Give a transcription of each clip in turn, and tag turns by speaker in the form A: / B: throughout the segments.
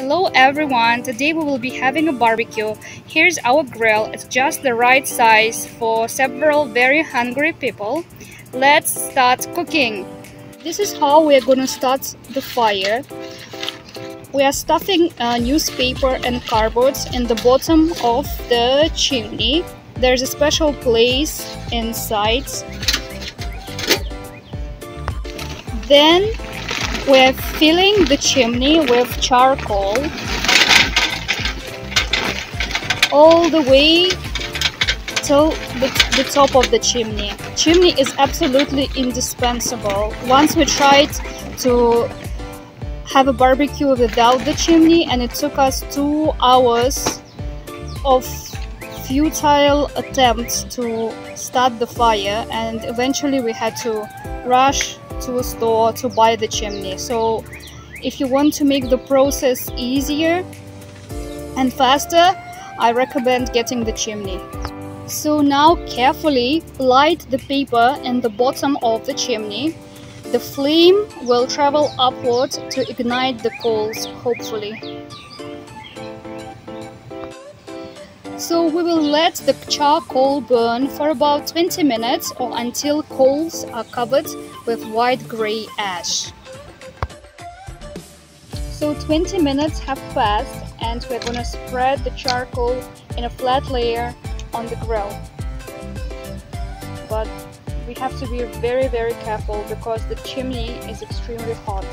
A: Hello everyone, today we will be having a barbecue. Here's our grill, it's just the right size for several very hungry people. Let's start cooking. This is how we are gonna start the fire. We are stuffing a newspaper and cardboard in the bottom of the chimney. There's a special place inside. Then we're filling the chimney with charcoal all the way till the, the top of the chimney. Chimney is absolutely indispensable. Once we tried to have a barbecue without the chimney and it took us two hours of futile attempts to start the fire and eventually we had to rush to a store to buy the chimney. So if you want to make the process easier and faster I recommend getting the chimney. So now carefully light the paper in the bottom of the chimney. The flame will travel upward to ignite the coals hopefully So we will let the charcoal burn for about 20 minutes or until coals are covered with white grey ash. So 20 minutes have passed and we're gonna spread the charcoal in a flat layer on the grill. But we have to be very very careful because the chimney is extremely hot.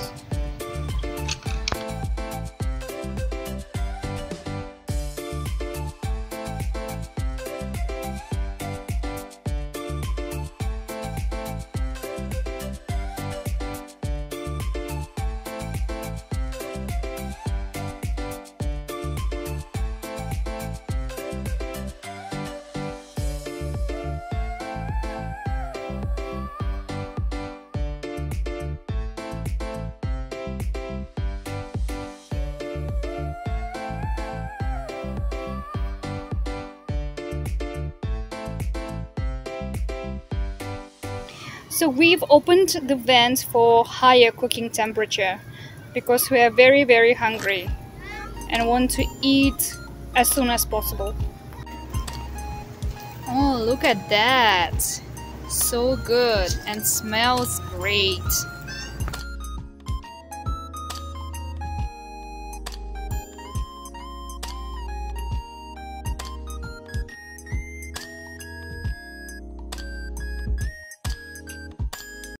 A: So we've opened the vents for higher cooking temperature because we are very very hungry and want to eat as soon as possible. Oh look at that! So good and smells great.